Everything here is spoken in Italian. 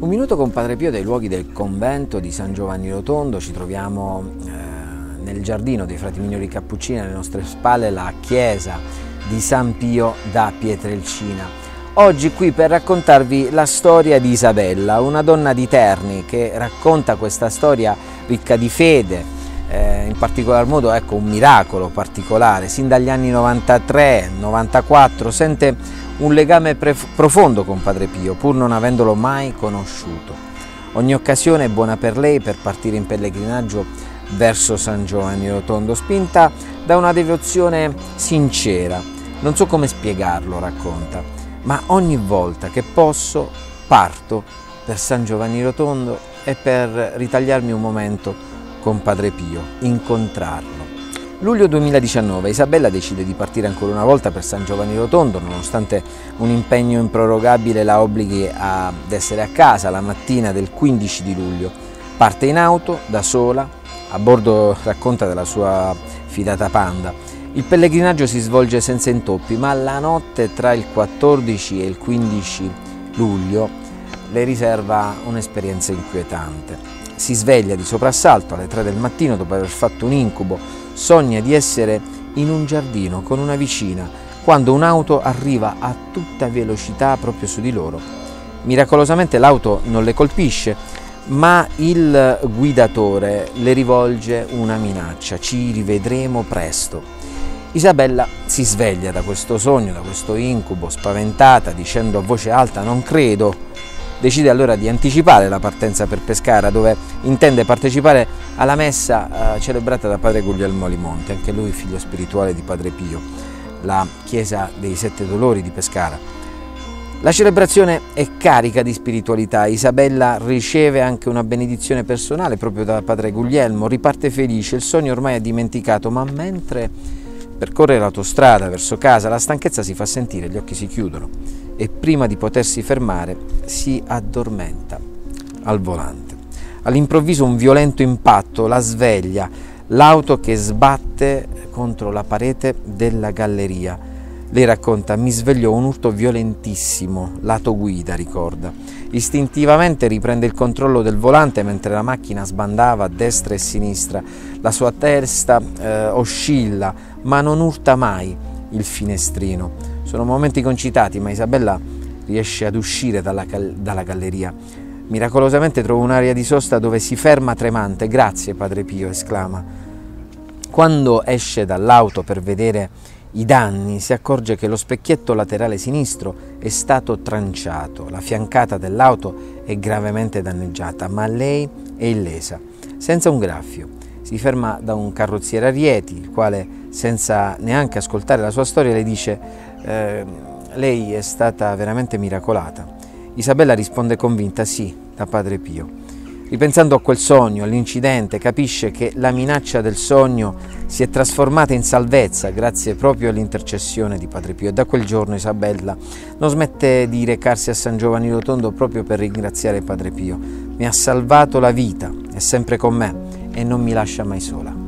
Un minuto con Padre Pio dai luoghi del convento di San Giovanni Rotondo, ci troviamo eh, nel giardino dei frati minori cappuccini, alle nostre spalle la chiesa di San Pio da Pietrelcina. Oggi qui per raccontarvi la storia di Isabella, una donna di Terni che racconta questa storia ricca di fede, eh, in particolar modo ecco, un miracolo particolare, sin dagli anni 93-94 sente un legame profondo con Padre Pio, pur non avendolo mai conosciuto. Ogni occasione è buona per lei per partire in pellegrinaggio verso San Giovanni Rotondo, spinta da una devozione sincera. Non so come spiegarlo, racconta, ma ogni volta che posso parto per San Giovanni Rotondo e per ritagliarmi un momento con Padre Pio, incontrarlo. Luglio 2019 Isabella decide di partire ancora una volta per San Giovanni Rotondo nonostante un impegno improrogabile la obblighi ad essere a casa la mattina del 15 di luglio. Parte in auto, da sola, a bordo racconta della sua fidata panda. Il pellegrinaggio si svolge senza intoppi, ma la notte tra il 14 e il 15 luglio le riserva un'esperienza inquietante. Si sveglia di soprassalto alle 3 del mattino dopo aver fatto un incubo sogna di essere in un giardino con una vicina quando un'auto arriva a tutta velocità proprio su di loro. Miracolosamente l'auto non le colpisce, ma il guidatore le rivolge una minaccia, ci rivedremo presto. Isabella si sveglia da questo sogno, da questo incubo, spaventata, dicendo a voce alta non credo, decide allora di anticipare la partenza per Pescara dove intende partecipare alla messa eh, celebrata da padre Guglielmo Limonte, anche lui figlio spirituale di padre Pio, la chiesa dei Sette Dolori di Pescara. La celebrazione è carica di spiritualità, Isabella riceve anche una benedizione personale proprio da padre Guglielmo, riparte felice, il sogno ormai è dimenticato, ma mentre percorre l'autostrada verso casa la stanchezza si fa sentire, gli occhi si chiudono e prima di potersi fermare si addormenta al volante. All'improvviso un violento impatto la sveglia, l'auto che sbatte contro la parete della galleria. Lei racconta, mi svegliò un urto violentissimo, lato guida, ricorda. Istintivamente riprende il controllo del volante mentre la macchina sbandava a destra e a sinistra. La sua testa eh, oscilla, ma non urta mai il finestrino. Sono momenti concitati, ma Isabella riesce ad uscire dalla, dalla galleria. Miracolosamente trova un'area di sosta dove si ferma tremante. Grazie, Padre Pio, esclama. Quando esce dall'auto per vedere i danni, si accorge che lo specchietto laterale sinistro è stato tranciato, la fiancata dell'auto è gravemente danneggiata, ma lei è illesa, senza un graffio. Si ferma da un carrozziere a Rieti, il quale, senza neanche ascoltare la sua storia, le dice eh, lei è stata veramente miracolata. Isabella risponde convinta sì, da Padre Pio. Ripensando a quel sogno, all'incidente, capisce che la minaccia del sogno si è trasformata in salvezza grazie proprio all'intercessione di Padre Pio e da quel giorno Isabella non smette di recarsi a San Giovanni Rotondo proprio per ringraziare Padre Pio. Mi ha salvato la vita, è sempre con me e non mi lascia mai sola.